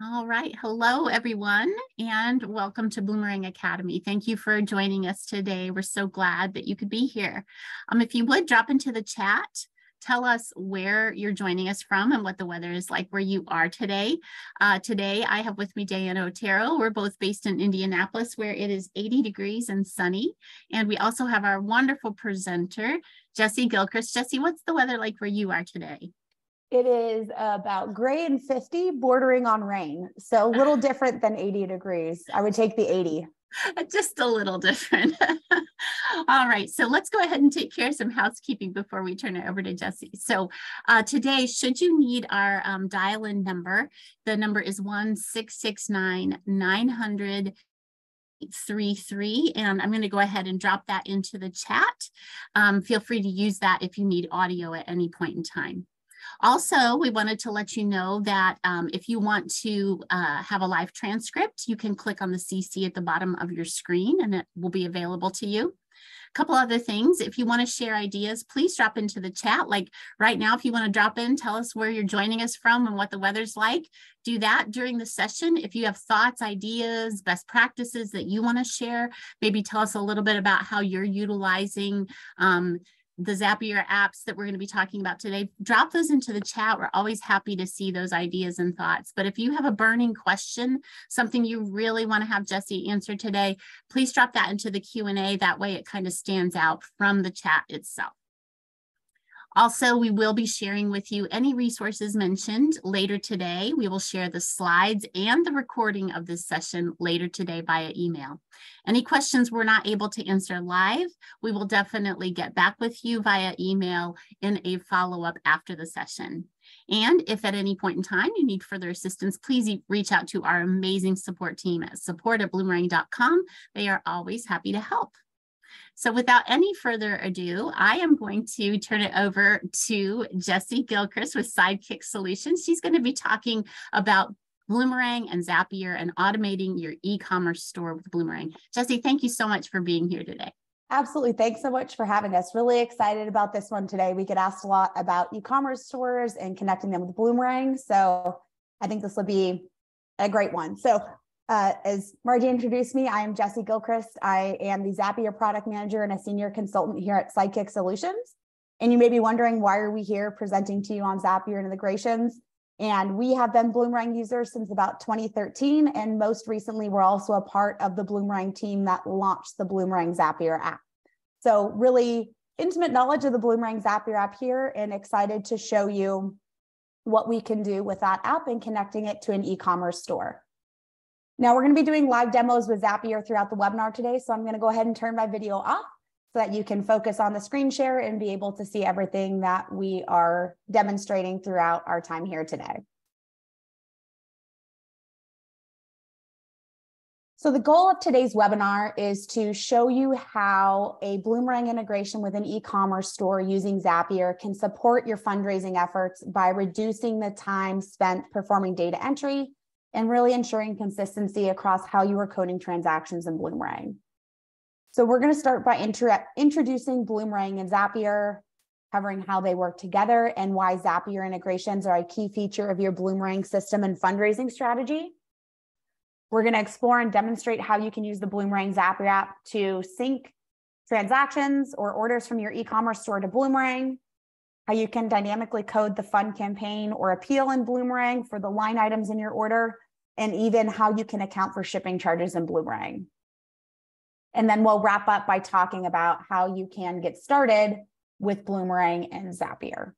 All right. Hello, everyone, and welcome to Bloomerang Academy. Thank you for joining us today. We're so glad that you could be here. Um, if you would drop into the chat, tell us where you're joining us from and what the weather is like where you are today. Uh, today, I have with me Diana Otero. We're both based in Indianapolis, where it is 80 degrees and sunny. And we also have our wonderful presenter, Jesse Gilchrist. Jesse, what's the weather like where you are today? It is about gray and 50, bordering on rain. So a little different than 80 degrees. I would take the 80. Just a little different. All right, so let's go ahead and take care of some housekeeping before we turn it over to Jesse. So uh, today, should you need our um, dial-in number, the number is 1669 900 33 and I'm going to go ahead and drop that into the chat. Um, feel free to use that if you need audio at any point in time. Also, we wanted to let you know that um, if you want to uh, have a live transcript, you can click on the CC at the bottom of your screen and it will be available to you. A couple other things, if you want to share ideas, please drop into the chat. Like right now, if you want to drop in, tell us where you're joining us from and what the weather's like. Do that during the session. If you have thoughts, ideas, best practices that you want to share, maybe tell us a little bit about how you're utilizing um, the Zapier apps that we're going to be talking about today, drop those into the chat. We're always happy to see those ideas and thoughts. But if you have a burning question, something you really want to have Jesse answer today, please drop that into the Q&A. That way it kind of stands out from the chat itself. Also, we will be sharing with you any resources mentioned later today. We will share the slides and the recording of this session later today via email. Any questions we're not able to answer live, we will definitely get back with you via email in a follow-up after the session. And if at any point in time you need further assistance, please reach out to our amazing support team at support at bloomerang.com. They are always happy to help. So without any further ado, I am going to turn it over to Jessie Gilchrist with Sidekick Solutions. She's going to be talking about Bloomerang and Zapier and automating your e-commerce store with Bloomerang. Jessie, thank you so much for being here today. Absolutely. Thanks so much for having us. Really excited about this one today. We get asked a lot about e-commerce stores and connecting them with Bloomerang. So I think this will be a great one. So uh, as Margie introduced me, I am Jessie Gilchrist. I am the Zapier product manager and a senior consultant here at Sidekick Solutions. And you may be wondering why are we here presenting to you on Zapier integrations? And we have been Bloomerang users since about 2013. And most recently, we're also a part of the Bloomerang team that launched the Bloomerang Zapier app. So really intimate knowledge of the Bloomerang Zapier app here and excited to show you what we can do with that app and connecting it to an e-commerce store. Now we're going to be doing live demos with Zapier throughout the webinar today. So I'm going to go ahead and turn my video off so that you can focus on the screen share and be able to see everything that we are demonstrating throughout our time here today. So the goal of today's webinar is to show you how a Bloomerang integration with an e-commerce store using Zapier can support your fundraising efforts by reducing the time spent performing data entry and really ensuring consistency across how you are coding transactions in Bloomerang. So we're going to start by introducing Bloomerang and Zapier, covering how they work together and why Zapier integrations are a key feature of your Bloomerang system and fundraising strategy. We're going to explore and demonstrate how you can use the Bloomerang Zapier app to sync transactions or orders from your e-commerce store to Bloomerang, how you can dynamically code the fund campaign or appeal in Bloomerang for the line items in your order, and even how you can account for shipping charges in Bloomerang. And then we'll wrap up by talking about how you can get started with Bloomerang and Zapier.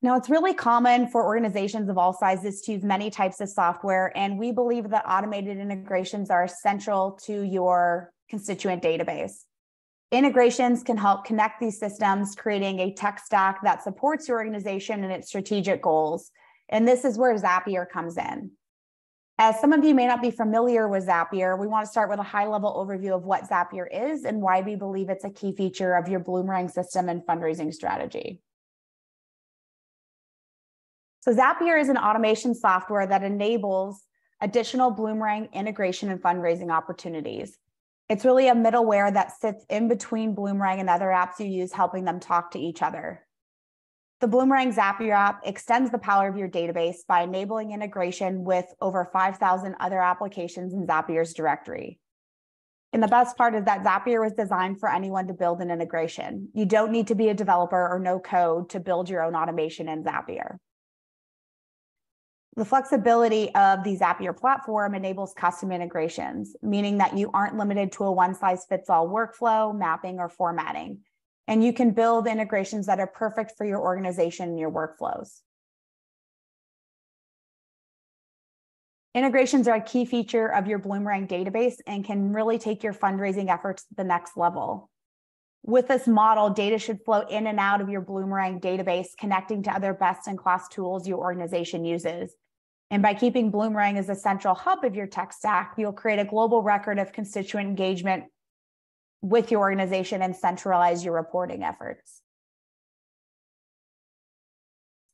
Now, it's really common for organizations of all sizes to use many types of software, and we believe that automated integrations are essential to your constituent database. Integrations can help connect these systems, creating a tech stack that supports your organization and its strategic goals. And this is where Zapier comes in. As some of you may not be familiar with Zapier, we want to start with a high level overview of what Zapier is and why we believe it's a key feature of your Bloomerang system and fundraising strategy. So Zapier is an automation software that enables additional Bloomerang integration and fundraising opportunities. It's really a middleware that sits in between Bloomerang and other apps you use, helping them talk to each other. The Bloomerang Zapier app extends the power of your database by enabling integration with over 5,000 other applications in Zapier's directory. And the best part is that Zapier was designed for anyone to build an integration. You don't need to be a developer or know code to build your own automation in Zapier. The flexibility of the Zapier platform enables custom integrations, meaning that you aren't limited to a one size fits all workflow, mapping, or formatting. And you can build integrations that are perfect for your organization and your workflows. Integrations are a key feature of your Bloomerang database and can really take your fundraising efforts to the next level. With this model, data should flow in and out of your Bloomerang database, connecting to other best in class tools your organization uses. And by keeping Bloomerang as a central hub of your tech stack, you'll create a global record of constituent engagement with your organization and centralize your reporting efforts.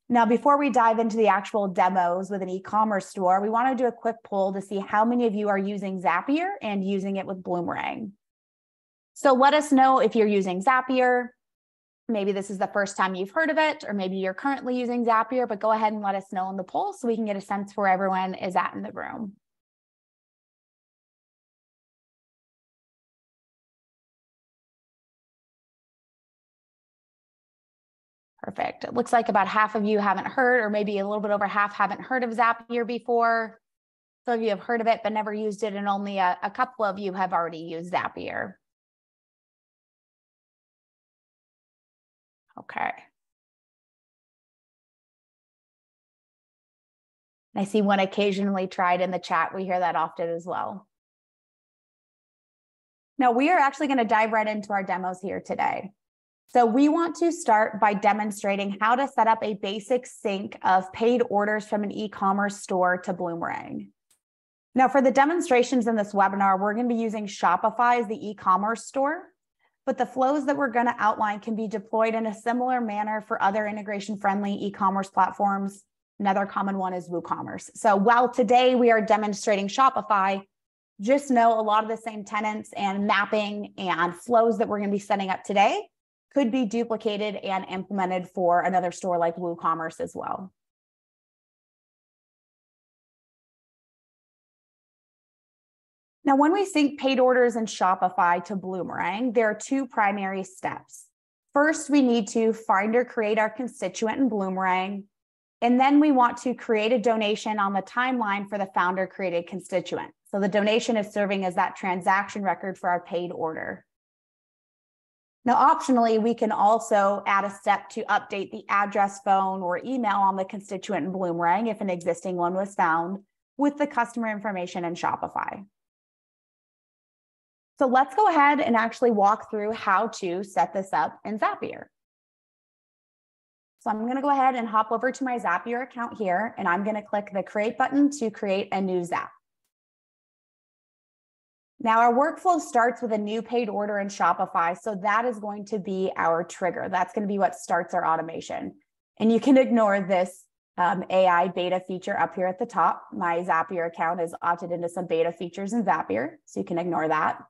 Now, before we dive into the actual demos with an e-commerce store, we want to do a quick poll to see how many of you are using Zapier and using it with Bloomerang. So let us know if you're using Zapier. Maybe this is the first time you've heard of it, or maybe you're currently using Zapier, but go ahead and let us know in the poll so we can get a sense where everyone is at in the room. Perfect. It looks like about half of you haven't heard, or maybe a little bit over half haven't heard of Zapier before. Some of you have heard of it, but never used it, and only a, a couple of you have already used Zapier. Okay. I see one occasionally tried in the chat. We hear that often as well. Now, we are actually going to dive right into our demos here today. So we want to start by demonstrating how to set up a basic sync of paid orders from an e-commerce store to Bloomerang. Now for the demonstrations in this webinar, we're going to be using Shopify as the e-commerce store, but the flows that we're going to outline can be deployed in a similar manner for other integration friendly e-commerce platforms. Another common one is WooCommerce. So while today we are demonstrating Shopify, just know a lot of the same tenants and mapping and flows that we're going to be setting up today could be duplicated and implemented for another store like WooCommerce as well. Now, when we sync paid orders in Shopify to Bloomerang, there are two primary steps. First, we need to find or create our constituent in Bloomerang, and then we want to create a donation on the timeline for the founder created constituent. So the donation is serving as that transaction record for our paid order. Now, optionally, we can also add a step to update the address, phone, or email on the constituent in Bloomerang if an existing one was found with the customer information in Shopify. So let's go ahead and actually walk through how to set this up in Zapier. So I'm going to go ahead and hop over to my Zapier account here, and I'm going to click the create button to create a new Zap. Now our workflow starts with a new paid order in Shopify. So that is going to be our trigger. That's going to be what starts our automation. And you can ignore this um, AI beta feature up here at the top. My Zapier account is opted into some beta features in Zapier, so you can ignore that.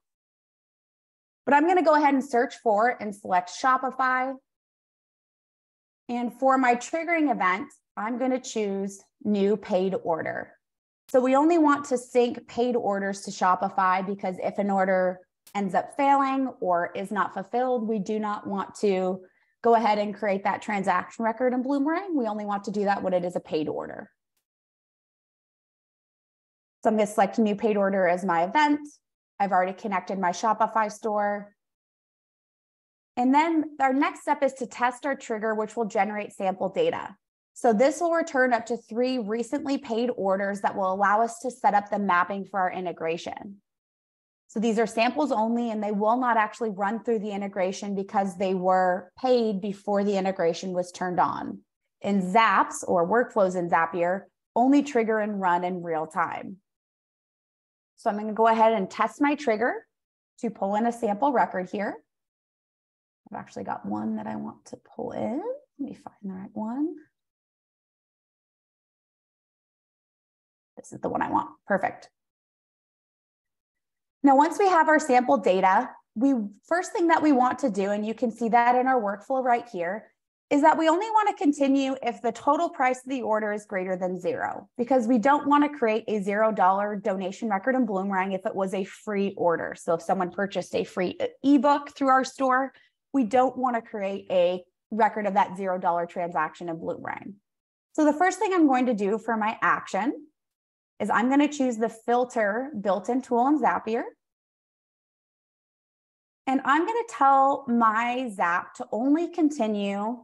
But I'm going to go ahead and search for and select Shopify. And for my triggering event, I'm going to choose new paid order. So we only want to sync paid orders to Shopify because if an order ends up failing or is not fulfilled, we do not want to go ahead and create that transaction record in Bloomerang. We only want to do that when it is a paid order. So I'm going to select new paid order as my event. I've already connected my Shopify store. And then our next step is to test our trigger, which will generate sample data. So this will return up to three recently paid orders that will allow us to set up the mapping for our integration. So these are samples only, and they will not actually run through the integration because they were paid before the integration was turned on. In Zaps or workflows in Zapier, only trigger and run in real time. So I'm going to go ahead and test my trigger to pull in a sample record here. I've actually got one that I want to pull in. Let me find the right one. This is the one I want. Perfect. Now, once we have our sample data, we first thing that we want to do, and you can see that in our workflow right here, is that we only want to continue if the total price of the order is greater than zero, because we don't want to create a zero dollar donation record in Bloomerang if it was a free order. So if someone purchased a free ebook through our store, we don't want to create a record of that zero dollar transaction in Bloomerang. So the first thing I'm going to do for my action is I'm going to choose the filter built-in tool in Zapier. And I'm going to tell my Zap to only continue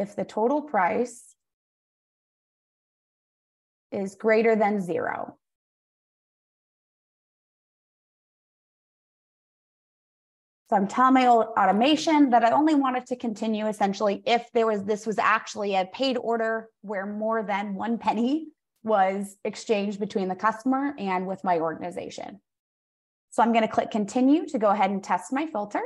if the total price is greater than zero. So I'm telling my automation that I only wanted to continue essentially if there was this was actually a paid order where more than one penny was exchanged between the customer and with my organization. So I'm going to click continue to go ahead and test my filter.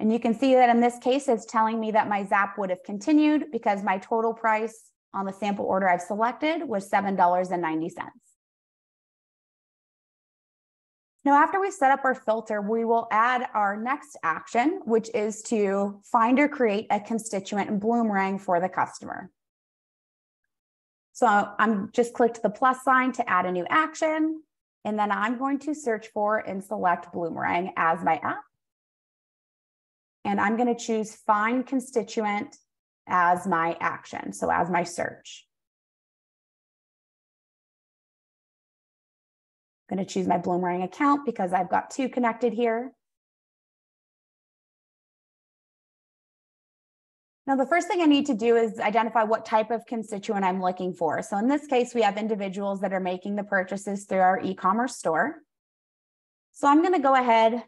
And you can see that in this case, it's telling me that my ZAP would have continued because my total price on the sample order I've selected was $7.90. Now, after we set up our filter, we will add our next action, which is to find or create a constituent Bloomerang for the customer. So I'm just clicked the plus sign to add a new action, and then I'm going to search for and select Bloomerang as my app. And I'm going to choose find constituent as my action, so as my search. I'm going to choose my Bloomerang account because I've got two connected here. Now, the first thing I need to do is identify what type of constituent I'm looking for. So in this case, we have individuals that are making the purchases through our e-commerce store. So I'm going to go ahead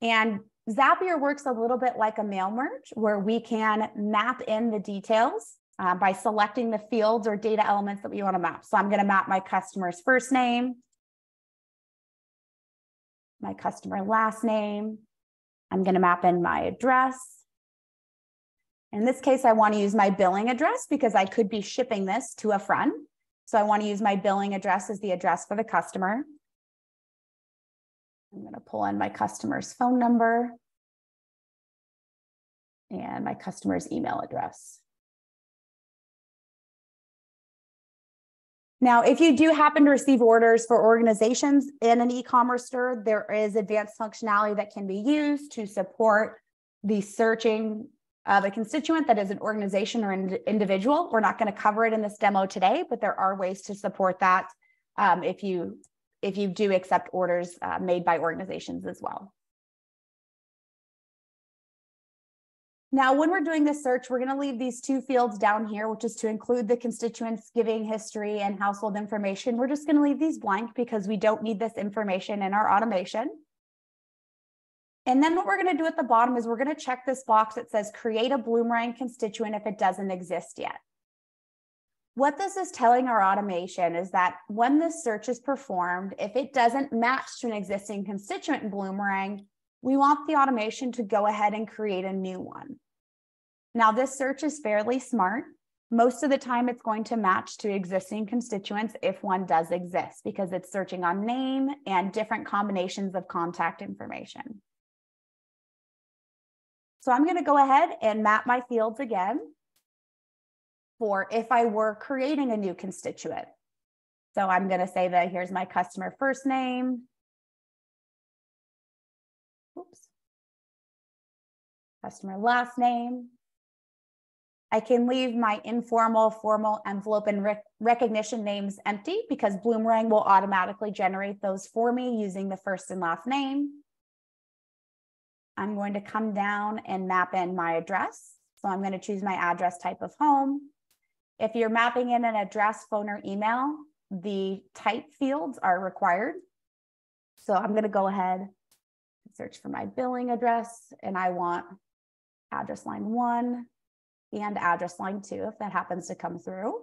and Zapier works a little bit like a mail merge where we can map in the details uh, by selecting the fields or data elements that we want to map. So I'm going to map my customer's first name, my customer last name. I'm going to map in my address. In this case, I want to use my billing address because I could be shipping this to a friend. So I want to use my billing address as the address for the customer. I'm going to pull in my customer's phone number and my customer's email address. Now, if you do happen to receive orders for organizations in an e-commerce store, there is advanced functionality that can be used to support the searching of a constituent that is an organization or an individual. We're not going to cover it in this demo today, but there are ways to support that um, if you if you do accept orders uh, made by organizations as well. Now, when we're doing this search, we're going to leave these two fields down here, which is to include the constituents giving history and household information. We're just going to leave these blank because we don't need this information in our automation. And then what we're going to do at the bottom is we're going to check this box that says create a Bloomerang constituent if it doesn't exist yet. What this is telling our automation is that when this search is performed, if it doesn't match to an existing constituent in Bloomerang, we want the automation to go ahead and create a new one. Now, this search is fairly smart. Most of the time, it's going to match to existing constituents if one does exist, because it's searching on name and different combinations of contact information. So I'm going to go ahead and map my fields again for if I were creating a new constituent. So I'm going to say that here's my customer first name, oops, customer last name. I can leave my informal, formal envelope and rec recognition names empty because Bloomerang will automatically generate those for me using the first and last name. I'm going to come down and map in my address. So I'm going to choose my address type of home. If you're mapping in an address, phone, or email, the type fields are required. So I'm going to go ahead search for my billing address, and I want address line one and address line two, if that happens to come through.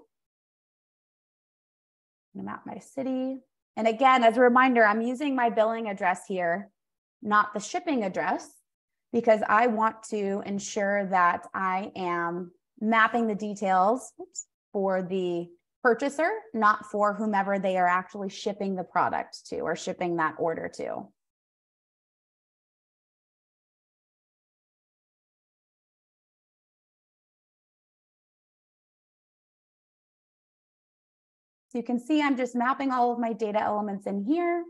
I'm gonna map my city. And again, as a reminder, I'm using my billing address here, not the shipping address, because I want to ensure that I am mapping the details for the purchaser, not for whomever they are actually shipping the product to or shipping that order to. So you can see I'm just mapping all of my data elements in here.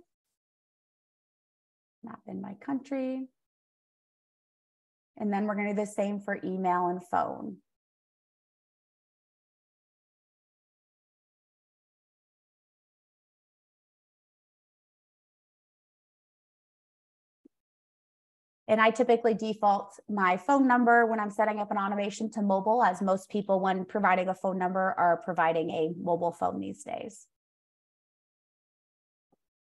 Map in my country. And then we're gonna do the same for email and phone. And I typically default my phone number when I'm setting up an automation to mobile, as most people, when providing a phone number, are providing a mobile phone these days.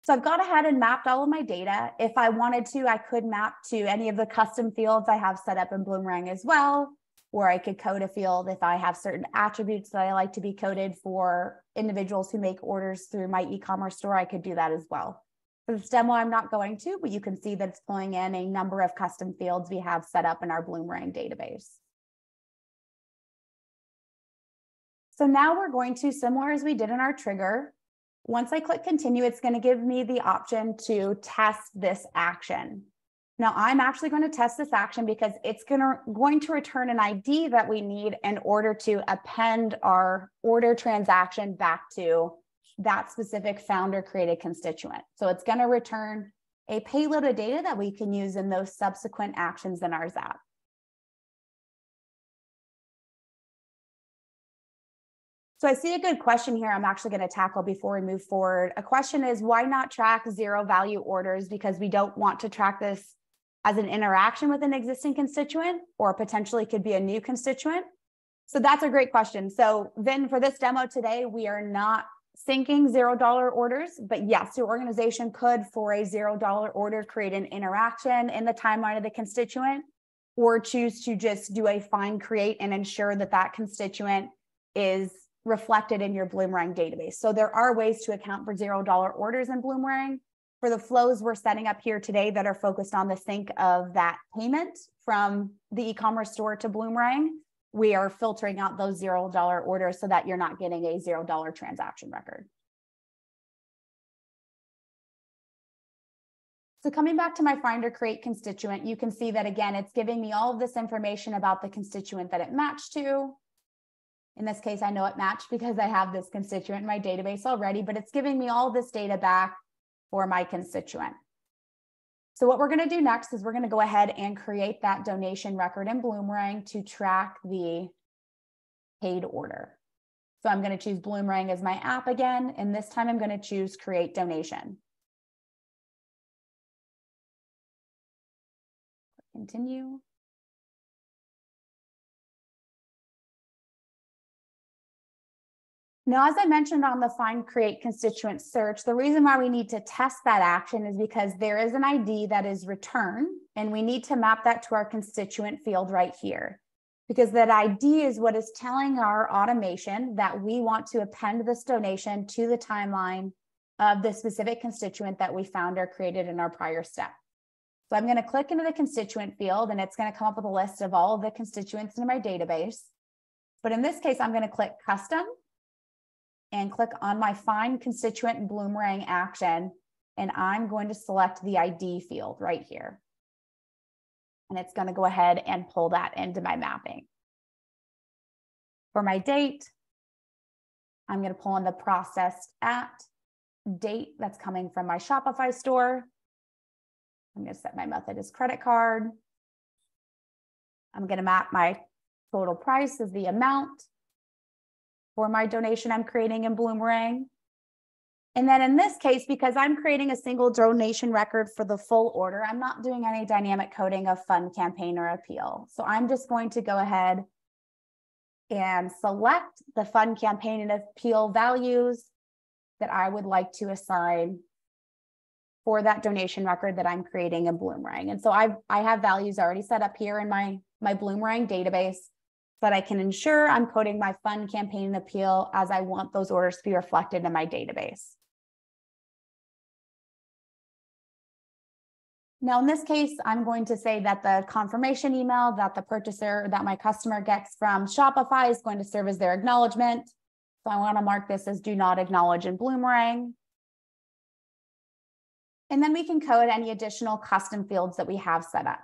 So I've gone ahead and mapped all of my data. If I wanted to, I could map to any of the custom fields I have set up in Bloomerang as well, or I could code a field if I have certain attributes that I like to be coded for individuals who make orders through my e-commerce store, I could do that as well. For this demo, I'm not going to, but you can see that it's pulling in a number of custom fields we have set up in our Bloomerang database. So now we're going to, similar as we did in our trigger, once I click continue, it's going to give me the option to test this action. Now I'm actually going to test this action because it's to, going to return an ID that we need in order to append our order transaction back to that specific founder created constituent. So it's going to return a payload of data that we can use in those subsequent actions in our Zap. So I see a good question here I'm actually going to tackle before we move forward. A question is why not track zero value orders because we don't want to track this as an interaction with an existing constituent or potentially could be a new constituent? So that's a great question. So then for this demo today, we are not syncing zero dollar orders, but yes, your organization could for a zero dollar order create an interaction in the timeline of the constituent or choose to just do a find create and ensure that that constituent is reflected in your Bloomerang database. So there are ways to account for zero dollar orders in Bloomerang. For the flows we're setting up here today that are focused on the sync of that payment from the e-commerce store to Bloomerang, we are filtering out those zero dollar orders so that you're not getting a zero dollar transaction record. So coming back to my find or create constituent, you can see that again, it's giving me all of this information about the constituent that it matched to. In this case, I know it matched because I have this constituent in my database already, but it's giving me all this data back for my constituent. So what we're going to do next is we're going to go ahead and create that donation record in Bloomerang to track the paid order. So I'm going to choose Bloomerang as my app again, and this time I'm going to choose create donation. Continue. Now, as I mentioned on the find create constituent search, the reason why we need to test that action is because there is an ID that is return, and we need to map that to our constituent field right here. Because that ID is what is telling our automation that we want to append this donation to the timeline of the specific constituent that we found or created in our prior step. So I'm going to click into the constituent field and it's going to come up with a list of all of the constituents in my database. But in this case, I'm going to click custom and click on my find constituent Bloomerang action. And I'm going to select the ID field right here. And it's going to go ahead and pull that into my mapping. For my date, I'm going to pull in the processed at date that's coming from my Shopify store. I'm going to set my method as credit card. I'm going to map my total price as the amount for my donation I'm creating in Bloomerang. And then in this case, because I'm creating a single donation record for the full order, I'm not doing any dynamic coding of fund campaign or appeal. So I'm just going to go ahead and select the fund campaign and appeal values that I would like to assign for that donation record that I'm creating in Bloomerang. And so I've, I have values already set up here in my, my Bloomerang database that I can ensure I'm coding my fund campaign appeal as I want those orders to be reflected in my database. Now, in this case, I'm going to say that the confirmation email that the purchaser, that my customer gets from Shopify is going to serve as their acknowledgement. So I want to mark this as do not acknowledge in Bloomerang. And then we can code any additional custom fields that we have set up.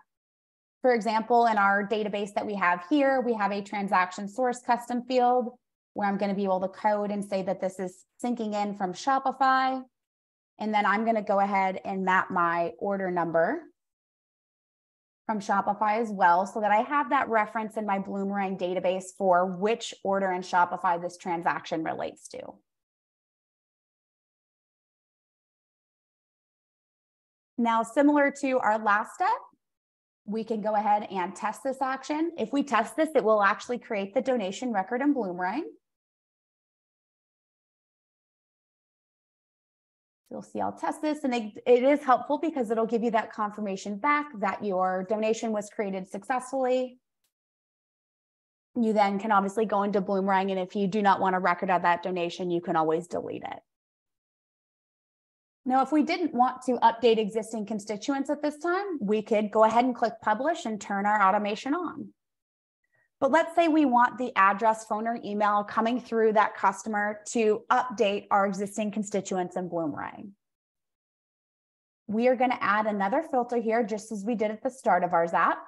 For example, in our database that we have here, we have a transaction source custom field where I'm going to be able to code and say that this is syncing in from Shopify. And then I'm going to go ahead and map my order number from Shopify as well, so that I have that reference in my Bloomerang database for which order in Shopify this transaction relates to. Now, similar to our last step, we can go ahead and test this action. If we test this, it will actually create the donation record in Bloomerang. You'll see I'll test this and it, it is helpful because it'll give you that confirmation back that your donation was created successfully. You then can obviously go into Bloomerang and if you do not want a record of that donation, you can always delete it. Now, if we didn't want to update existing constituents at this time, we could go ahead and click publish and turn our automation on. But let's say we want the address, phone, or email coming through that customer to update our existing constituents in Bloomerang. We are going to add another filter here, just as we did at the start of our Zap.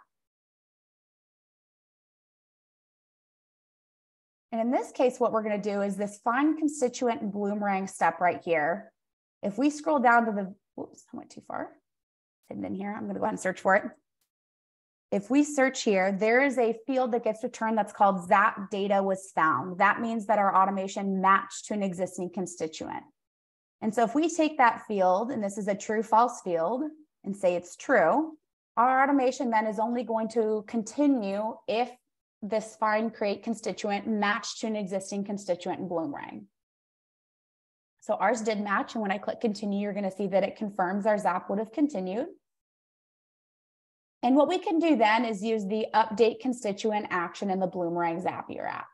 And in this case, what we're going to do is this find constituent in Bloomerang step right here. If we scroll down to the, whoops, I went too far. Hidden in here. I'm going to go ahead and search for it. If we search here, there is a field that gets returned that's called that data was found. That means that our automation matched to an existing constituent. And so if we take that field, and this is a true false field, and say it's true, our automation then is only going to continue if this find create constituent matched to an existing constituent in Bloomerang. So ours did match. And when I click continue, you're going to see that it confirms our ZAP would have continued. And what we can do then is use the update constituent action in the Bloomerang Zapier app.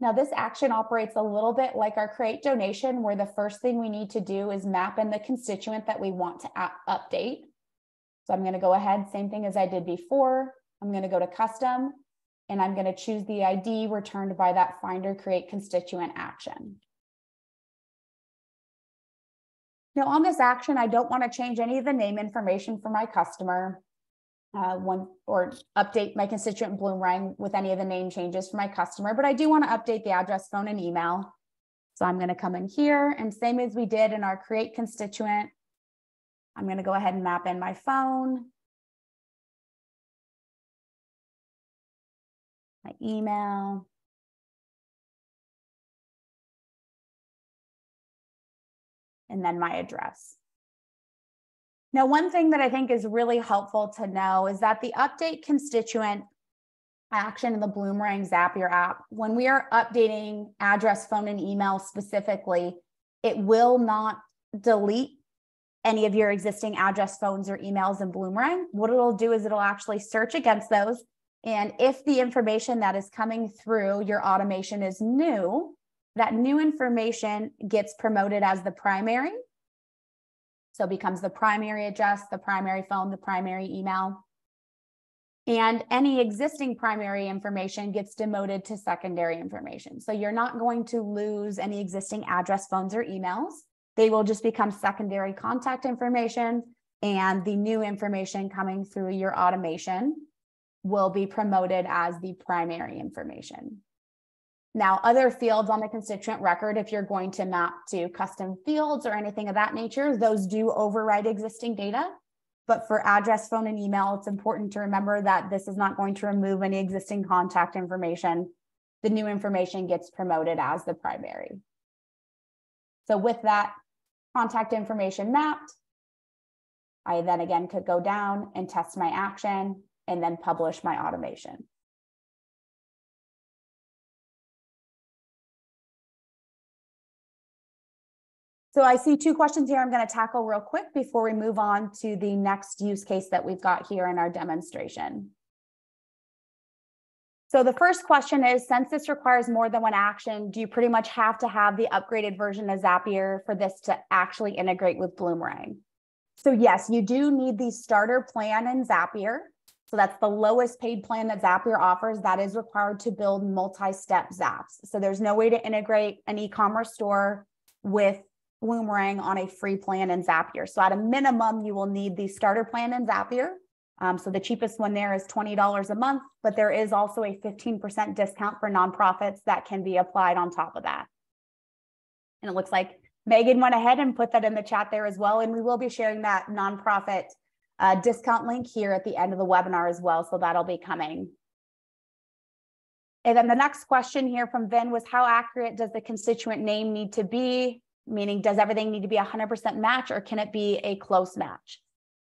Now this action operates a little bit like our create donation where the first thing we need to do is map in the constituent that we want to update. So I'm going to go ahead, same thing as I did before, I'm going to go to custom and I'm going to choose the ID returned by that find or create constituent action. Now on this action, I don't want to change any of the name information for my customer uh, one or update my constituent Bloomerang with any of the name changes for my customer, but I do want to update the address, phone, and email. So I'm going to come in here and same as we did in our create constituent, I'm going to go ahead and map in my phone my email. And then my address. Now, one thing that I think is really helpful to know is that the update constituent action in the Bloomerang Zapier app, when we are updating address, phone, and email specifically, it will not delete any of your existing address, phones, or emails in Bloomerang. What it'll do is it'll actually search against those and if the information that is coming through your automation is new, that new information gets promoted as the primary. So becomes the primary address, the primary phone, the primary email. And any existing primary information gets demoted to secondary information. So you're not going to lose any existing address, phones, or emails. They will just become secondary contact information and the new information coming through your automation will be promoted as the primary information. Now, other fields on the constituent record, if you're going to map to custom fields or anything of that nature, those do override existing data. But for address, phone, and email, it's important to remember that this is not going to remove any existing contact information. The new information gets promoted as the primary. So with that contact information mapped, I then again could go down and test my action and then publish my automation. So I see two questions here I'm going to tackle real quick before we move on to the next use case that we've got here in our demonstration. So the first question is, since this requires more than one action, do you pretty much have to have the upgraded version of Zapier for this to actually integrate with Bloomerang? So yes, you do need the starter plan in Zapier. So that's the lowest paid plan that Zapier offers that is required to build multi-step Zaps. So there's no way to integrate an e-commerce store with Bloomerang on a free plan in Zapier. So at a minimum, you will need the starter plan in Zapier. Um, so the cheapest one there is $20 a month, but there is also a 15% discount for nonprofits that can be applied on top of that. And it looks like Megan went ahead and put that in the chat there as well. And we will be sharing that nonprofit uh, discount link here at the end of the webinar as well. So that'll be coming. And then the next question here from Vin was how accurate does the constituent name need to be? Meaning, does everything need to be 100% match or can it be a close match?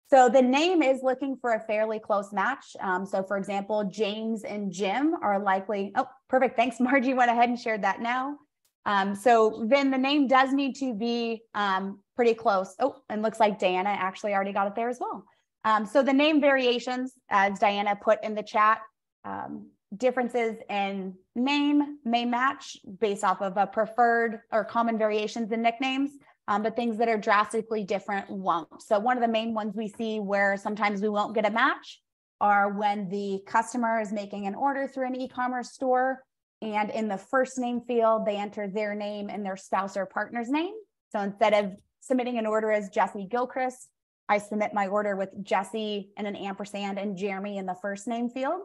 So the name is looking for a fairly close match. Um, so for example, James and Jim are likely, oh, perfect. Thanks, Margie went ahead and shared that now. Um, so then the name does need to be um, pretty close. Oh, and looks like Diana actually already got it there as well. Um, so the name variations, as Diana put in the chat, um, differences in name may match based off of a preferred or common variations in nicknames, um, but things that are drastically different won't. So one of the main ones we see where sometimes we won't get a match are when the customer is making an order through an e-commerce store and in the first name field, they enter their name and their spouse or partner's name. So instead of submitting an order as Jesse Gilchrist, I submit my order with Jesse and an ampersand and Jeremy in the first name field.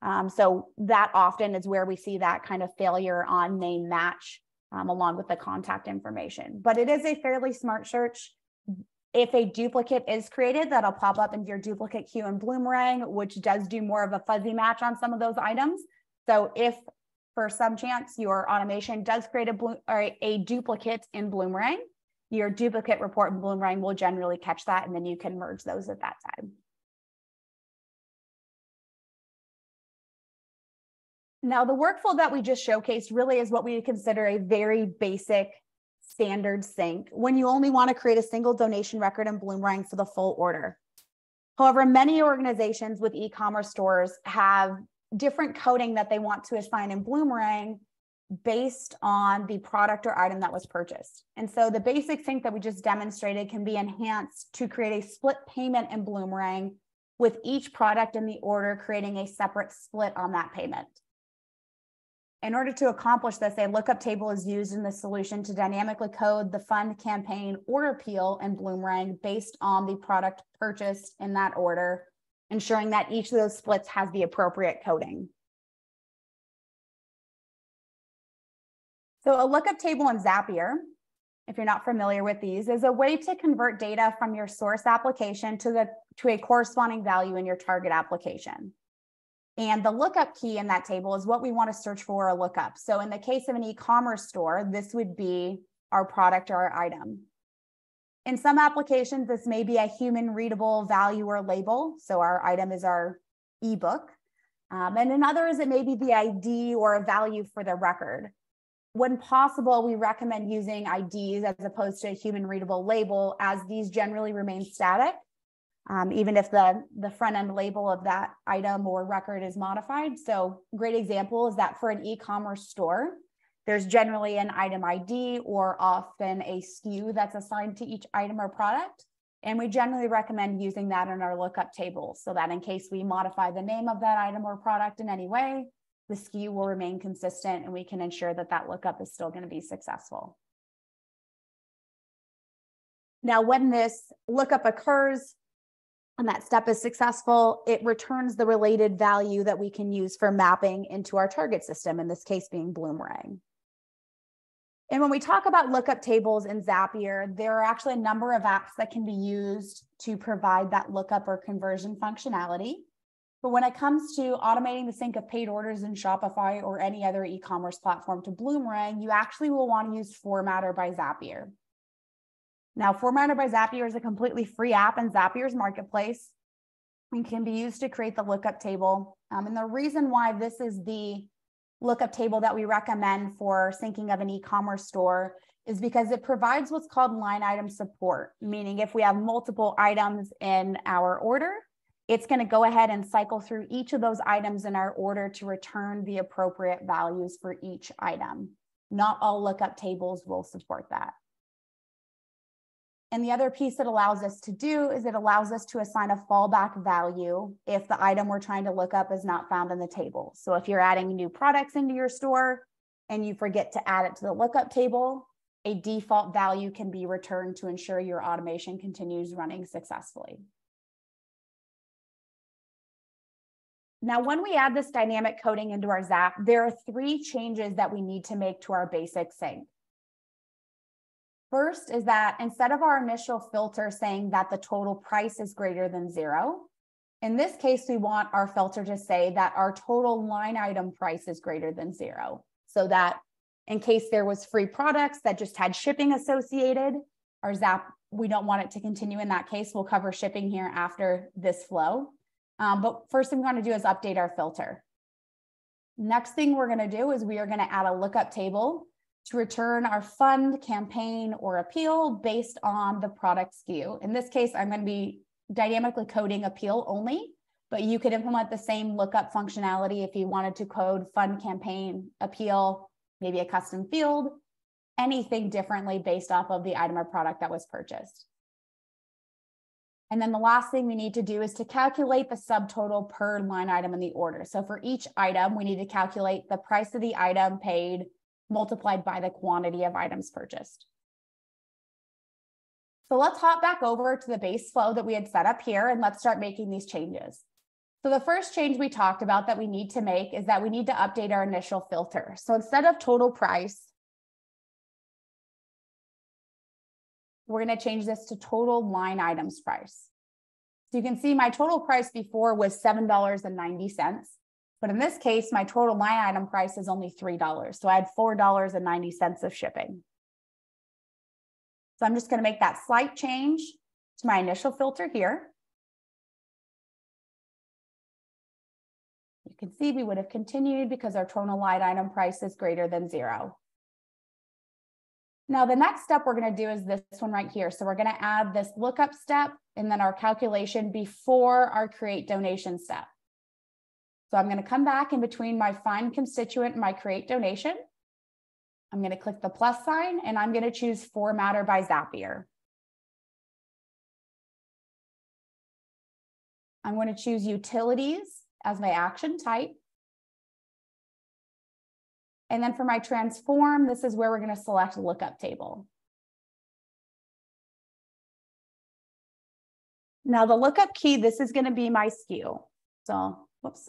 Um, so that often is where we see that kind of failure on name match um, along with the contact information. But it is a fairly smart search. If a duplicate is created, that'll pop up into your duplicate queue in Bloomerang, which does do more of a fuzzy match on some of those items. So if for some chance your automation does create a, bloom, or a duplicate in Bloomerang, your duplicate report in Bloomerang will generally catch that and then you can merge those at that time. Now the workflow that we just showcased really is what we consider a very basic standard sync when you only want to create a single donation record in Bloomerang for the full order. However, many organizations with e-commerce stores have different coding that they want to assign in Bloomerang based on the product or item that was purchased. And so the basic sync that we just demonstrated can be enhanced to create a split payment in Bloomerang with each product in the order creating a separate split on that payment. In order to accomplish this, a lookup table is used in the solution to dynamically code the fund campaign or appeal in Bloomerang based on the product purchased in that order ensuring that each of those splits has the appropriate coding. So a lookup table in Zapier, if you're not familiar with these, is a way to convert data from your source application to, the, to a corresponding value in your target application. And the lookup key in that table is what we want to search for a lookup. So in the case of an e-commerce store, this would be our product or our item. In some applications, this may be a human readable value or label. So our item is our ebook. Um, and in others, it may be the ID or a value for the record. When possible, we recommend using IDs as opposed to a human readable label, as these generally remain static, um, even if the, the front end label of that item or record is modified. So, great example is that for an e commerce store, there's generally an item ID or often a SKU that's assigned to each item or product. And we generally recommend using that in our lookup table so that in case we modify the name of that item or product in any way, the SKU will remain consistent and we can ensure that that lookup is still going to be successful. Now, when this lookup occurs and that step is successful, it returns the related value that we can use for mapping into our target system, in this case being Bloomerang. And when we talk about lookup tables in Zapier, there are actually a number of apps that can be used to provide that lookup or conversion functionality. But when it comes to automating the sync of paid orders in Shopify or any other e-commerce platform to Bloomerang, you actually will want to use Formatter by Zapier. Now, Formatter by Zapier is a completely free app in Zapier's marketplace and can be used to create the lookup table. Um, and the reason why this is the lookup table that we recommend for syncing of an e-commerce store is because it provides what's called line item support, meaning if we have multiple items in our order, it's going to go ahead and cycle through each of those items in our order to return the appropriate values for each item. Not all lookup tables will support that. And the other piece it allows us to do is it allows us to assign a fallback value if the item we're trying to look up is not found in the table. So if you're adding new products into your store and you forget to add it to the lookup table, a default value can be returned to ensure your automation continues running successfully. Now, when we add this dynamic coding into our Zap, there are three changes that we need to make to our basic sync. First is that instead of our initial filter saying that the total price is greater than zero, in this case, we want our filter to say that our total line item price is greater than zero. So that in case there was free products that just had shipping associated, our Zap, we don't want it to continue in that case. We'll cover shipping here after this flow. Um, but first thing we want to do is update our filter. Next thing we're going to do is we are going to add a lookup table to return our fund, campaign, or appeal based on the product SKU. In this case, I'm going to be dynamically coding appeal only, but you could implement the same lookup functionality if you wanted to code fund, campaign, appeal, maybe a custom field, anything differently based off of the item or product that was purchased. And then the last thing we need to do is to calculate the subtotal per line item in the order. So for each item, we need to calculate the price of the item paid multiplied by the quantity of items purchased. So let's hop back over to the base flow that we had set up here and let's start making these changes. So the first change we talked about that we need to make is that we need to update our initial filter. So instead of total price, we're going to change this to total line items price. So you can see my total price before was $7.90. But in this case, my total line item price is only $3. So I had $4.90 of shipping. So I'm just going to make that slight change to my initial filter here. You can see we would have continued because our total line item price is greater than zero. Now, the next step we're going to do is this one right here. So we're going to add this lookup step and then our calculation before our create donation step. So I'm going to come back in between my find constituent and my create donation. I'm going to click the plus sign and I'm going to choose formatter by Zapier. I'm going to choose utilities as my action type. And then for my transform, this is where we're going to select lookup table. Now the lookup key, this is going to be my SKU. So, whoops.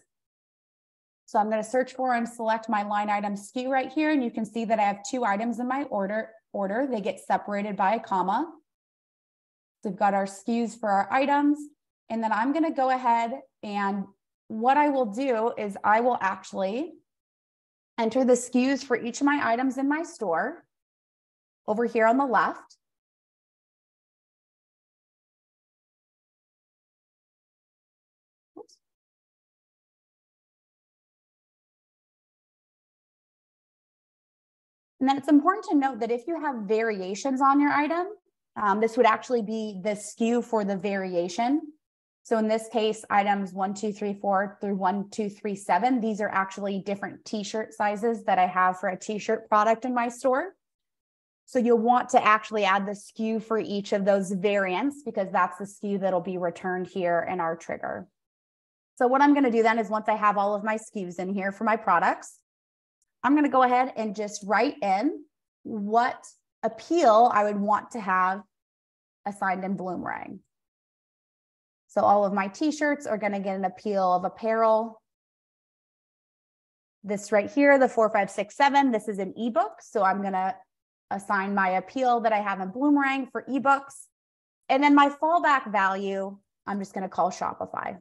So I'm going to search for and select my line item SKU right here. And you can see that I have two items in my order. order. They get separated by a comma. So we've got our SKUs for our items. And then I'm going to go ahead and what I will do is I will actually enter the SKUs for each of my items in my store over here on the left. And then it's important to note that if you have variations on your item, um, this would actually be the SKU for the variation. So in this case, items one, two, three, four through one, two, three, seven, these are actually different t-shirt sizes that I have for a t-shirt product in my store. So you'll want to actually add the SKU for each of those variants because that's the SKU that'll be returned here in our trigger. So what I'm going to do then is once I have all of my SKUs in here for my products, I'm going to go ahead and just write in what appeal I would want to have assigned in Bloomerang. So all of my t-shirts are going to get an appeal of apparel. This right here, the four, five, six, seven, this is an ebook. So I'm going to assign my appeal that I have in Bloomerang for ebooks. And then my fallback value, I'm just going to call Shopify.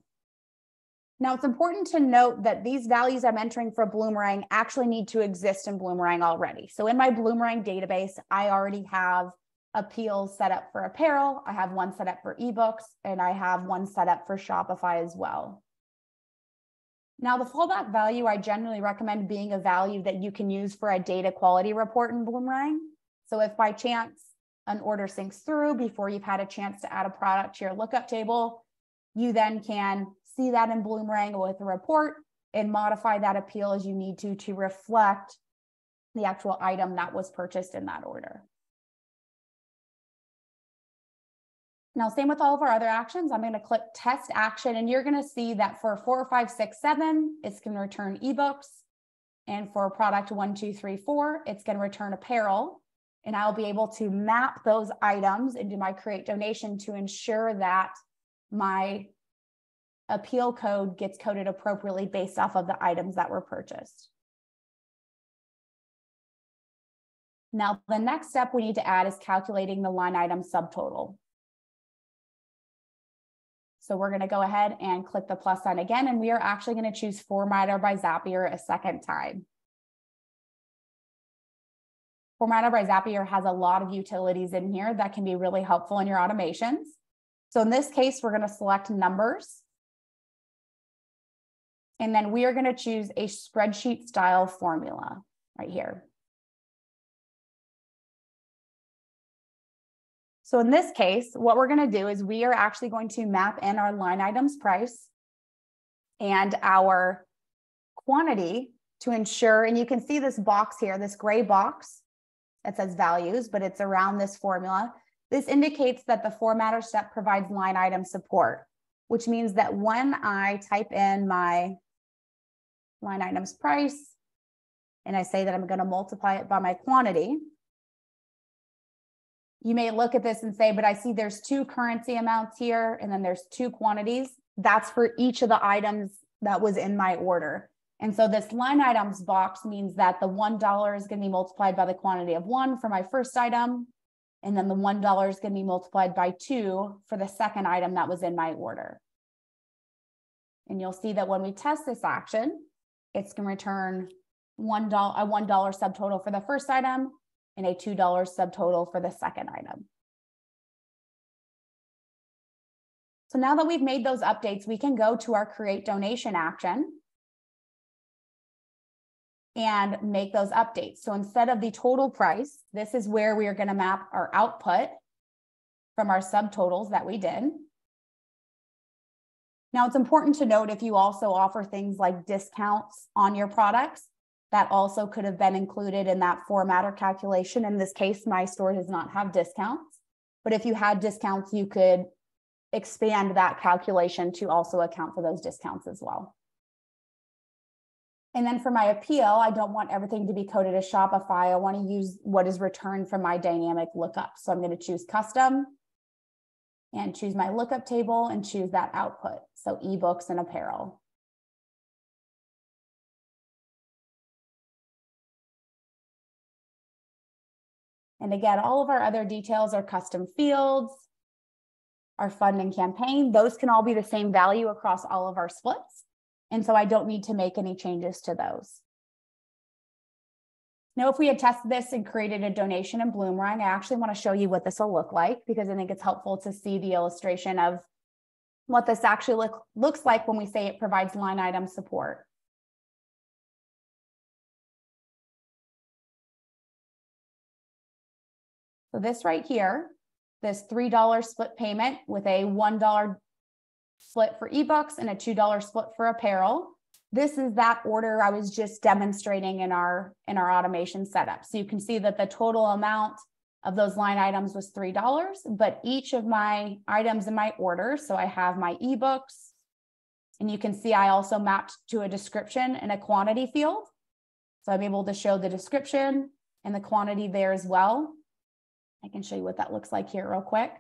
Now, it's important to note that these values I'm entering for Bloomerang actually need to exist in Bloomerang already. So in my Bloomerang database, I already have appeals set up for apparel, I have one set up for ebooks, and I have one set up for Shopify as well. Now, the fallback value, I generally recommend being a value that you can use for a data quality report in Bloomerang. So if by chance an order syncs through before you've had a chance to add a product to your lookup table, you then can see that in Bloomerang with a report and modify that appeal as you need to to reflect the actual item that was purchased in that order. Now, same with all of our other actions. I'm going to click test action, and you're going to see that for four, five, six, seven, it's going to return ebooks. And for product one, two, three, four, it's going to return apparel. And I'll be able to map those items into my create donation to ensure that my appeal code gets coded appropriately based off of the items that were purchased. Now, the next step we need to add is calculating the line item subtotal. So we're going to go ahead and click the plus sign again, and we are actually going to choose Formatter by Zapier a second time. Formatter by Zapier has a lot of utilities in here that can be really helpful in your automations. So in this case, we're going to select numbers. And then we are going to choose a spreadsheet style formula right here. So in this case, what we're going to do is we are actually going to map in our line items price and our quantity to ensure, and you can see this box here, this gray box that says values, but it's around this formula. This indicates that the formatter step provides line item support, which means that when I type in my line items price, and I say that I'm going to multiply it by my quantity, you may look at this and say, but I see there's two currency amounts here, and then there's two quantities. That's for each of the items that was in my order. And so this line items box means that the $1 is going to be multiplied by the quantity of one for my first item. And then the $1 is going to be multiplied by two for the second item that was in my order. And you'll see that when we test this action, it's going to return $1, a $1 subtotal for the first item and a $2 subtotal for the second item. So now that we've made those updates, we can go to our create donation action and make those updates. So instead of the total price, this is where we are going to map our output from our subtotals that we did. Now, it's important to note if you also offer things like discounts on your products, that also could have been included in that formatter calculation. In this case, my store does not have discounts, but if you had discounts, you could expand that calculation to also account for those discounts as well. And then for my appeal, I don't want everything to be coded as Shopify. I want to use what is returned from my dynamic lookup. So I'm going to choose custom and choose my lookup table and choose that output. So ebooks and apparel. And again, all of our other details are custom fields, our funding campaign, those can all be the same value across all of our splits. And so I don't need to make any changes to those. Now, if we had tested this and created a donation in Bloomerang, I actually want to show you what this will look like because I think it's helpful to see the illustration of what this actually look, looks like when we say it provides line item support. So this right here, this $3 split payment with a $1 split for ebooks and a $2 split for apparel. This is that order I was just demonstrating in our in our automation setup. So you can see that the total amount of those line items was $3, but each of my items in my order, so I have my ebooks, and you can see I also mapped to a description and a quantity field. So I'm able to show the description and the quantity there as well. I can show you what that looks like here real quick.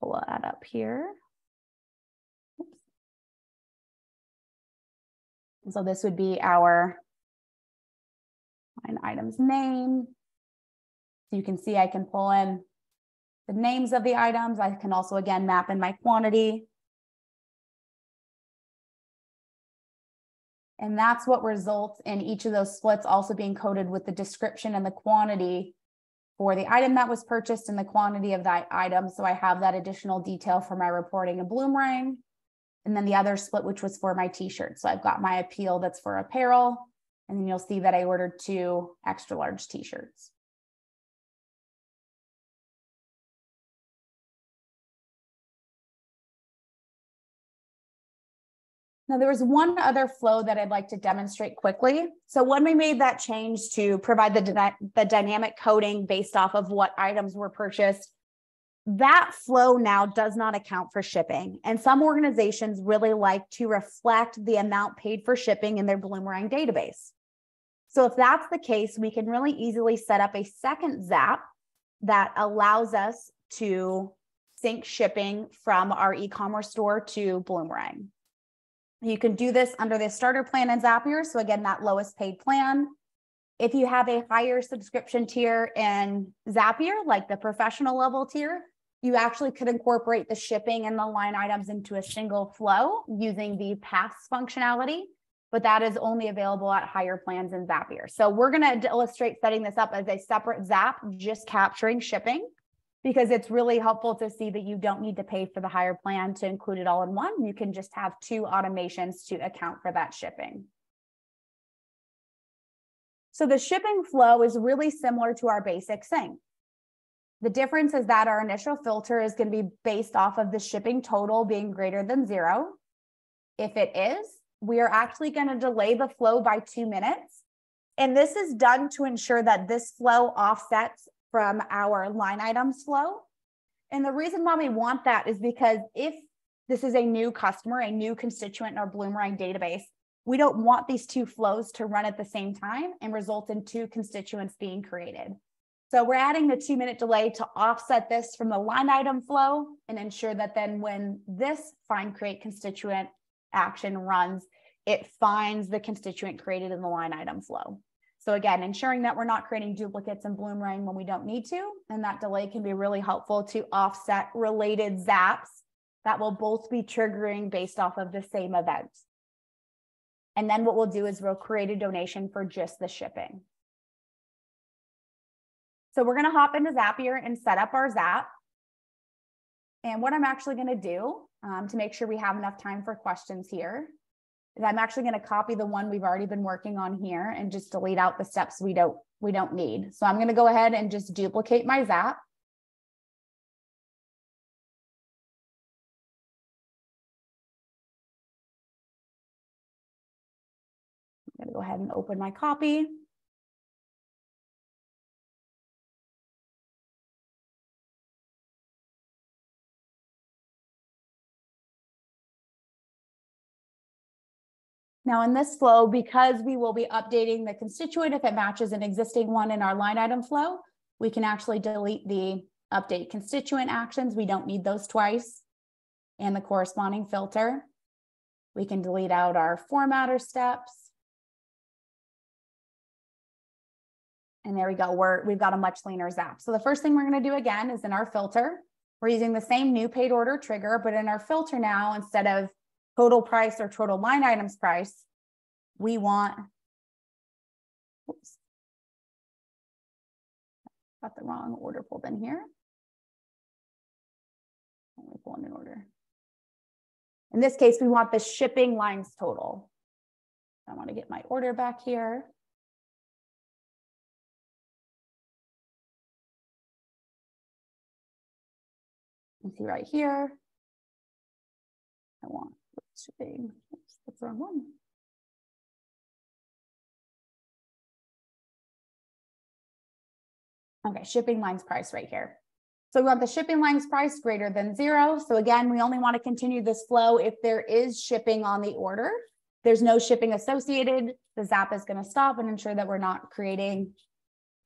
Pull that up here. Oops. So this would be our line items name. So you can see I can pull in the names of the items. I can also, again, map in my quantity. And that's what results in each of those splits also being coded with the description and the quantity for the item that was purchased and the quantity of that item. So I have that additional detail for my reporting in Bloomerang. And then the other split, which was for my t-shirt. So I've got my appeal that's for apparel. And then you'll see that I ordered two extra large t-shirts. Now, there was one other flow that I'd like to demonstrate quickly. So when we made that change to provide the, the dynamic coding based off of what items were purchased, that flow now does not account for shipping. And some organizations really like to reflect the amount paid for shipping in their Bloomerang database. So if that's the case, we can really easily set up a second ZAP that allows us to sync shipping from our e-commerce store to Bloomerang. You can do this under the starter plan in Zapier. So again, that lowest paid plan. If you have a higher subscription tier in Zapier, like the professional level tier, you actually could incorporate the shipping and the line items into a single flow using the paths functionality, but that is only available at higher plans in Zapier. So we're going to illustrate setting this up as a separate Zap, just capturing shipping because it's really helpful to see that you don't need to pay for the higher plan to include it all in one. You can just have two automations to account for that shipping. So the shipping flow is really similar to our basic thing. The difference is that our initial filter is going to be based off of the shipping total being greater than zero. If it is, we are actually going to delay the flow by two minutes. And this is done to ensure that this flow offsets from our line items flow. And the reason why we want that is because if this is a new customer, a new constituent in our Bloomerang database, we don't want these two flows to run at the same time and result in two constituents being created. So we're adding the two minute delay to offset this from the line item flow and ensure that then when this find create constituent action runs, it finds the constituent created in the line item flow. So again, ensuring that we're not creating duplicates in Bloomerang when we don't need to, and that delay can be really helpful to offset related zaps that will both be triggering based off of the same event. And then what we'll do is we'll create a donation for just the shipping. So we're gonna hop into Zapier and set up our Zap. And what I'm actually gonna do um, to make sure we have enough time for questions here is I'm actually going to copy the one we've already been working on here and just delete out the steps we don't we don't need. So I'm going to go ahead and just duplicate my Zap. I'm going to go ahead and open my copy. Now in this flow, because we will be updating the constituent if it matches an existing one in our line item flow, we can actually delete the update constituent actions. We don't need those twice and the corresponding filter. We can delete out our formatter steps. And there we go. We're, we've got a much leaner zap. So the first thing we're going to do again is in our filter, we're using the same new paid order trigger, but in our filter now, instead of total price or total line items price, we want, oops, got the wrong order pulled in here. Only pulling in an order. In this case, we want the shipping lines total. I want to get my order back here. You see right here, I want shipping. Oops, that's the wrong one. Okay, shipping lines price right here. So we want the shipping lines price greater than zero. So again, we only want to continue this flow if there is shipping on the order. There's no shipping associated. The Zap is going to stop and ensure that we're not creating,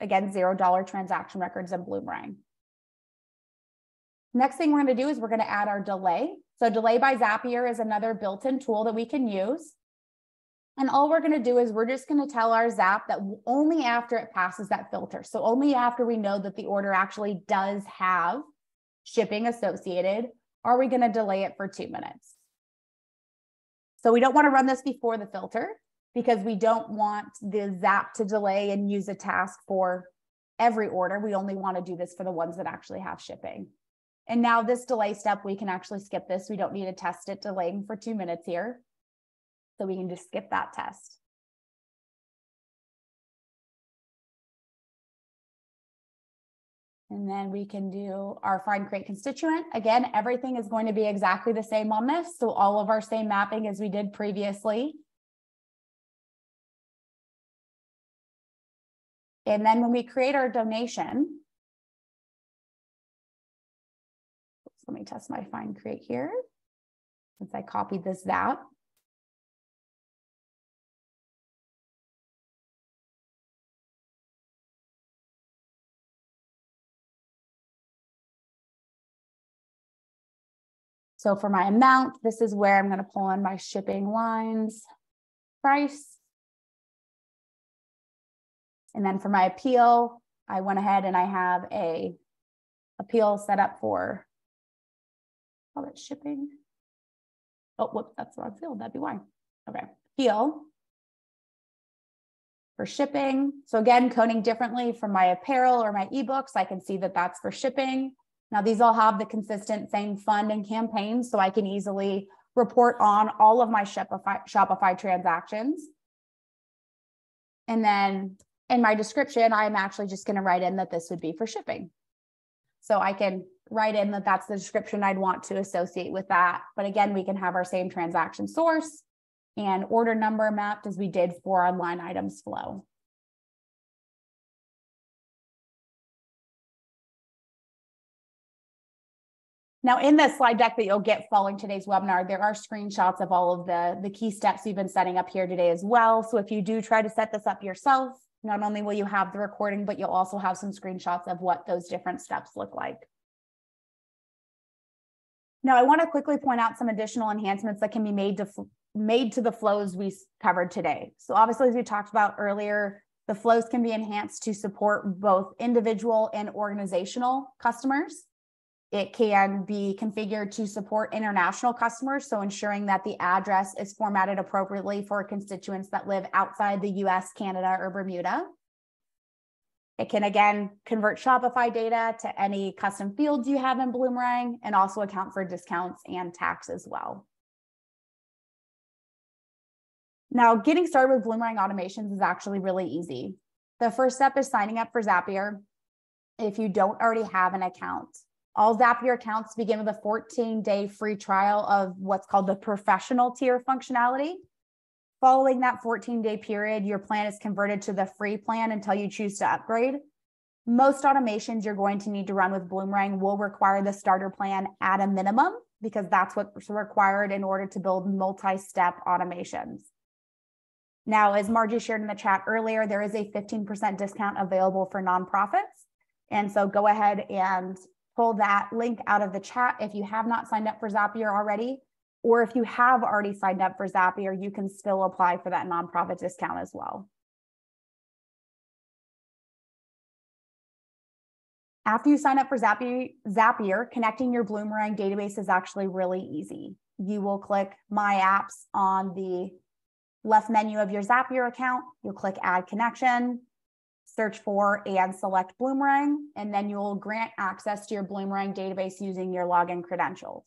again, zero dollar transaction records in Bloomerang. Next thing we're going to do is we're going to add our delay. So delay by Zapier is another built-in tool that we can use. And all we're going to do is we're just going to tell our Zap that only after it passes that filter. So only after we know that the order actually does have shipping associated, are we going to delay it for two minutes. So we don't want to run this before the filter because we don't want the Zap to delay and use a task for every order. We only want to do this for the ones that actually have shipping. And now this delay step, we can actually skip this. We don't need to test it delaying for two minutes here. So we can just skip that test. And then we can do our find create constituent. Again, everything is going to be exactly the same on this. So all of our same mapping as we did previously. And then when we create our donation, let me test my find create here. Since I copied this Zap. So for my amount, this is where I'm going to pull in my shipping lines price. And then for my appeal, I went ahead and I have a appeal set up for all that shipping. Oh, whoops, that's the wrong field. That'd be why. Okay, appeal for shipping. So again, coding differently from my apparel or my ebooks. I can see that that's for shipping. Now these all have the consistent same fund and campaigns, so I can easily report on all of my Shopify, Shopify transactions. And then in my description, I'm actually just going to write in that this would be for shipping. So I can write in that that's the description I'd want to associate with that. But again, we can have our same transaction source and order number mapped as we did for our line items flow. Now, in the slide deck that you'll get following today's webinar, there are screenshots of all of the, the key steps we've been setting up here today as well. So if you do try to set this up yourself, not only will you have the recording, but you'll also have some screenshots of what those different steps look like. Now, I want to quickly point out some additional enhancements that can be made to made to the flows we covered today. So obviously, as we talked about earlier, the flows can be enhanced to support both individual and organizational customers. It can be configured to support international customers, so ensuring that the address is formatted appropriately for constituents that live outside the US, Canada, or Bermuda. It can again convert Shopify data to any custom fields you have in Bloomerang and also account for discounts and tax as well. Now, getting started with Bloomerang automations is actually really easy. The first step is signing up for Zapier if you don't already have an account. All Zapier accounts begin with a 14 day free trial of what's called the professional tier functionality. Following that 14 day period, your plan is converted to the free plan until you choose to upgrade. Most automations you're going to need to run with Bloomerang will require the starter plan at a minimum because that's what's required in order to build multi step automations. Now, as Margie shared in the chat earlier, there is a 15% discount available for nonprofits. And so go ahead and pull that link out of the chat if you have not signed up for Zapier already, or if you have already signed up for Zapier, you can still apply for that nonprofit discount as well. After you sign up for Zapier, Zapier, connecting your Bloomerang database is actually really easy. You will click My Apps on the left menu of your Zapier account. You'll click Add Connection search for and select Bloomerang, and then you'll grant access to your Bloomerang database using your login credentials.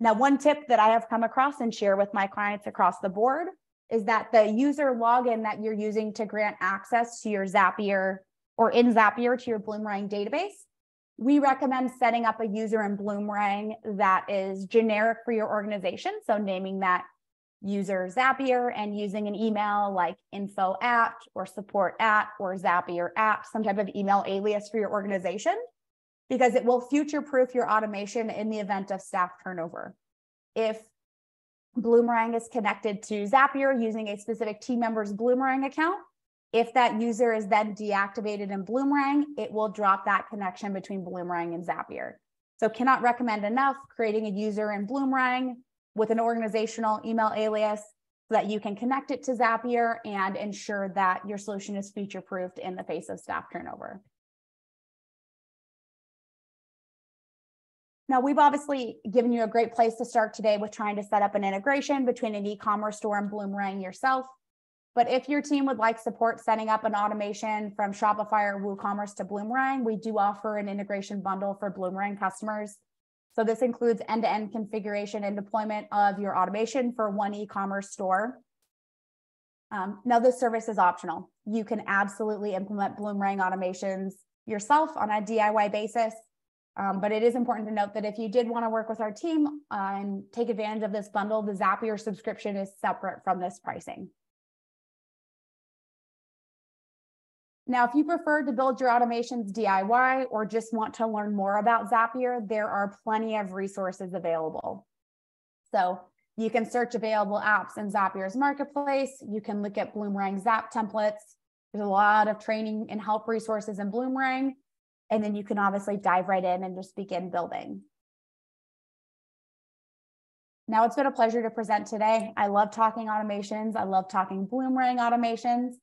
Now, one tip that I have come across and share with my clients across the board is that the user login that you're using to grant access to your Zapier or in Zapier to your Bloomerang database, we recommend setting up a user in Bloomerang that is generic for your organization. So naming that user Zapier and using an email like info at or support at or Zapier at, some type of email alias for your organization, because it will future proof your automation in the event of staff turnover. If Bloomerang is connected to Zapier using a specific team member's Bloomerang account, if that user is then deactivated in Bloomerang, it will drop that connection between Bloomerang and Zapier. So cannot recommend enough creating a user in Bloomerang, with an organizational email alias so that you can connect it to Zapier and ensure that your solution is future proofed in the face of staff turnover. Now, we've obviously given you a great place to start today with trying to set up an integration between an e-commerce store and Bloomerang yourself. But if your team would like support setting up an automation from Shopify or WooCommerce to Bloomerang, we do offer an integration bundle for Bloomerang customers so this includes end-to-end configuration and deployment of your automation for one e-commerce store. Um, now this service is optional. You can absolutely implement Bloomerang automations yourself on a DIY basis. Um, but it is important to note that if you did want to work with our team and take advantage of this bundle, the Zapier subscription is separate from this pricing. Now, if you prefer to build your automations DIY or just want to learn more about Zapier, there are plenty of resources available. So you can search available apps in Zapier's marketplace. You can look at Bloomerang Zap templates. There's a lot of training and help resources in Bloomerang. And then you can obviously dive right in and just begin building. Now it's been a pleasure to present today. I love talking automations. I love talking Bloomerang automations.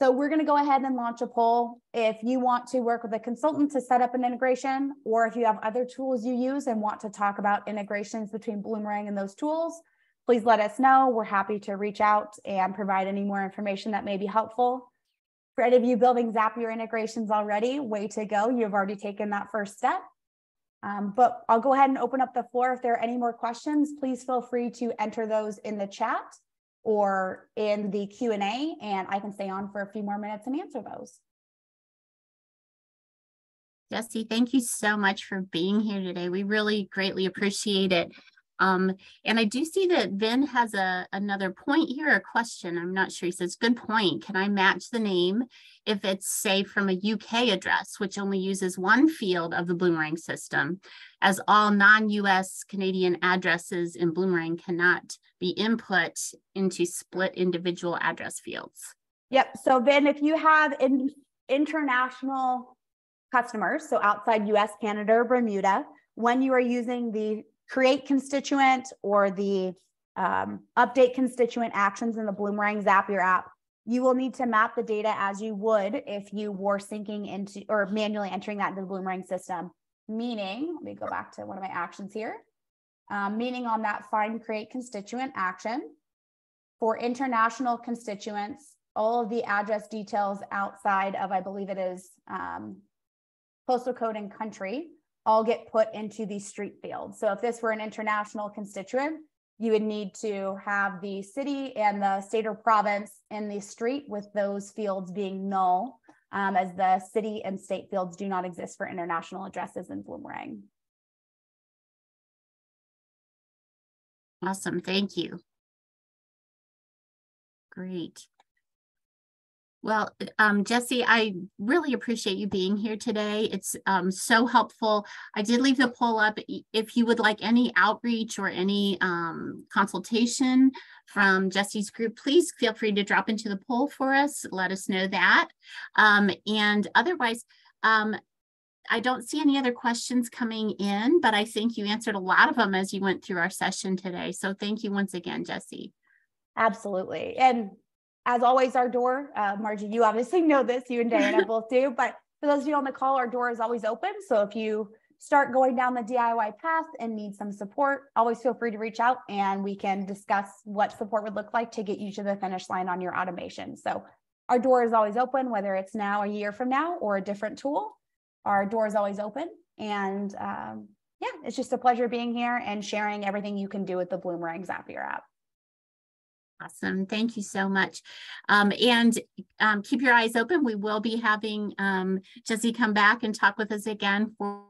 So we're going to go ahead and launch a poll. If you want to work with a consultant to set up an integration, or if you have other tools you use and want to talk about integrations between Bloomerang and those tools, please let us know. We're happy to reach out and provide any more information that may be helpful. For any of you building Zapier integrations already, way to go. You've already taken that first step. Um, but I'll go ahead and open up the floor. If there are any more questions, please feel free to enter those in the chat or in the Q&A, and I can stay on for a few more minutes and answer those. Jesse, thank you so much for being here today. We really greatly appreciate it. Um, and I do see that Vin has a another point here, a question. I'm not sure. He says, good point. Can I match the name if it's say from a UK address, which only uses one field of the Bloomerang system, as all non-US Canadian addresses in Bloomerang cannot be input into split individual address fields? Yep. So Vin, if you have in, international customers, so outside US, Canada, or Bermuda, when you are using the create constituent or the um, update constituent actions in the Bloomerang Zapier app, you will need to map the data as you would if you were syncing into or manually entering that into the Bloomerang system. Meaning, let me go back to one of my actions here. Um, meaning on that find create constituent action for international constituents, all of the address details outside of, I believe it is um, postal code and country all get put into the street field. So if this were an international constituent, you would need to have the city and the state or province in the street with those fields being null um, as the city and state fields do not exist for international addresses in Bloomerang. Awesome, thank you. Great. Well, um, Jesse, I really appreciate you being here today. It's um, so helpful. I did leave the poll up. If you would like any outreach or any um, consultation from Jesse's group, please feel free to drop into the poll for us. Let us know that. Um, and otherwise, um, I don't see any other questions coming in, but I think you answered a lot of them as you went through our session today. So thank you once again, Jesse. Absolutely. And as always, our door, uh, Margie, you obviously know this, you and Diana both do, but for those of you on the call, our door is always open. So if you start going down the DIY path and need some support, always feel free to reach out and we can discuss what support would look like to get you to the finish line on your automation. So our door is always open, whether it's now, a year from now, or a different tool. Our door is always open. And um, yeah, it's just a pleasure being here and sharing everything you can do with the Bloomerang Zapier app. Awesome. Thank you so much. Um, and um, keep your eyes open. We will be having um, Jesse come back and talk with us again for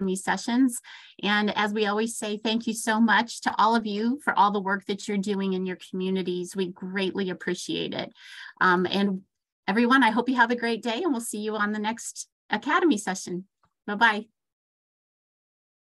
these sessions. And as we always say, thank you so much to all of you for all the work that you're doing in your communities. We greatly appreciate it. Um, and everyone, I hope you have a great day and we'll see you on the next Academy session. Bye-bye.